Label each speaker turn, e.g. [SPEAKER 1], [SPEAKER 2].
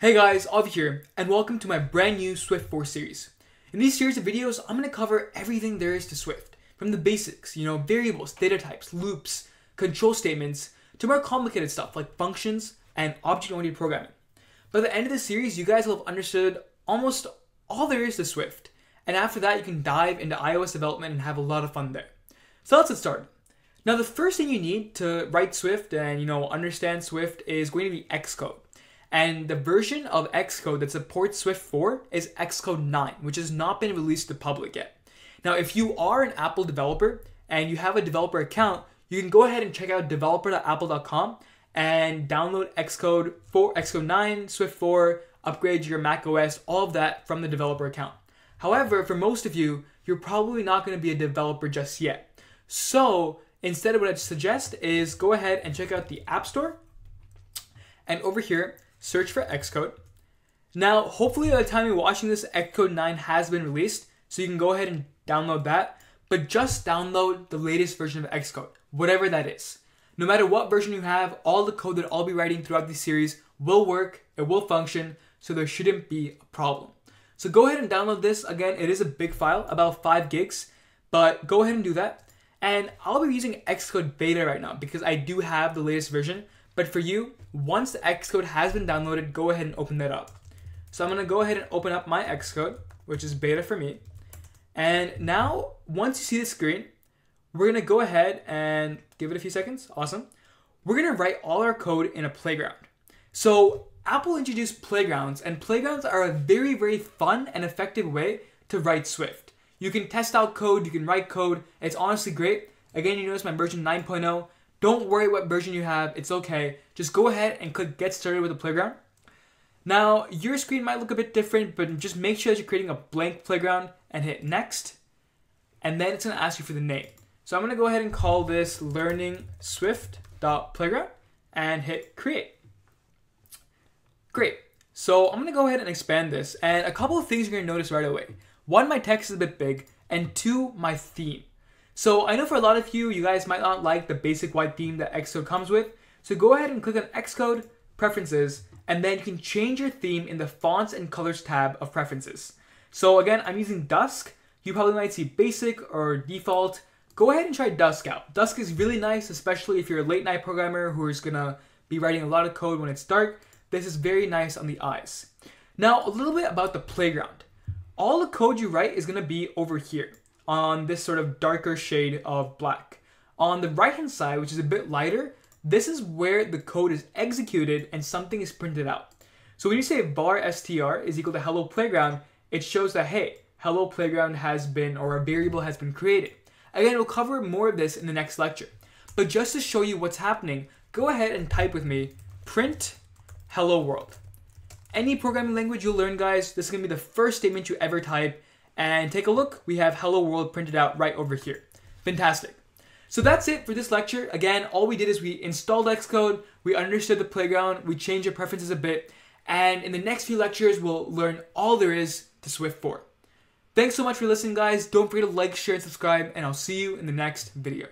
[SPEAKER 1] Hey guys, Avi here, and welcome to my brand new Swift 4 series. In these series of videos, I'm going to cover everything there is to Swift, from the basics, you know, variables, data types, loops, control statements, to more complicated stuff like functions and object-oriented programming. By the end of the series, you guys will have understood almost all there is to Swift, and after that, you can dive into iOS development and have a lot of fun there. So let's get started. Now, the first thing you need to write Swift and you know understand Swift is going to be Xcode. And the version of Xcode that supports Swift 4 is Xcode 9, which has not been released to public yet. Now, if you are an Apple developer and you have a developer account, you can go ahead and check out developer.apple.com and download Xcode 4, Xcode 9, Swift 4, upgrade your Mac OS, all of that from the developer account. However, for most of you, you're probably not going to be a developer just yet. So, instead, what I'd suggest is go ahead and check out the App Store. And over here, search for Xcode. Now, hopefully by the time you're watching this, Xcode 9 has been released, so you can go ahead and download that. But just download the latest version of Xcode, whatever that is. No matter what version you have, all the code that I'll be writing throughout this series will work, it will function, so there shouldn't be a problem. So go ahead and download this. Again, it is a big file, about 5 gigs, but go ahead and do that. And I'll be using Xcode Beta right now because I do have the latest version. But for you, once the Xcode has been downloaded, go ahead and open that up. So I'm gonna go ahead and open up my Xcode, which is beta for me. And now, once you see the screen, we're gonna go ahead and give it a few seconds. Awesome. We're gonna write all our code in a playground. So Apple introduced playgrounds, and playgrounds are a very, very fun and effective way to write Swift. You can test out code, you can write code. It's honestly great. Again, you notice my version 9.0 don't worry what version you have, it's okay. Just go ahead and click get started with the playground. Now, your screen might look a bit different, but just make sure that you're creating a blank playground and hit next. And then it's gonna ask you for the name. So I'm gonna go ahead and call this learning swift.playground and hit create. Great. So I'm gonna go ahead and expand this. And a couple of things you're gonna notice right away. One, my text is a bit big, and two, my theme. So I know for a lot of you, you guys might not like the basic white theme that Xcode comes with. So go ahead and click on Xcode, Preferences, and then you can change your theme in the Fonts and Colors tab of Preferences. So again, I'm using Dusk. You probably might see Basic or Default. Go ahead and try Dusk out. Dusk is really nice, especially if you're a late night programmer who is gonna be writing a lot of code when it's dark. This is very nice on the eyes. Now, a little bit about the playground. All the code you write is gonna be over here on this sort of darker shade of black. On the right hand side, which is a bit lighter, this is where the code is executed and something is printed out. So when you say var str is equal to hello playground, it shows that hey, hello playground has been or a variable has been created. Again, we'll cover more of this in the next lecture. But just to show you what's happening, go ahead and type with me print hello world. Any programming language you'll learn, guys, this is gonna be the first statement you ever type, and take a look, we have Hello World printed out right over here. Fantastic. So that's it for this lecture. Again, all we did is we installed Xcode, we understood the playground, we changed our preferences a bit, and in the next few lectures, we'll learn all there is to Swift 4. Thanks so much for listening, guys. Don't forget to like, share, and subscribe, and I'll see you in the next video.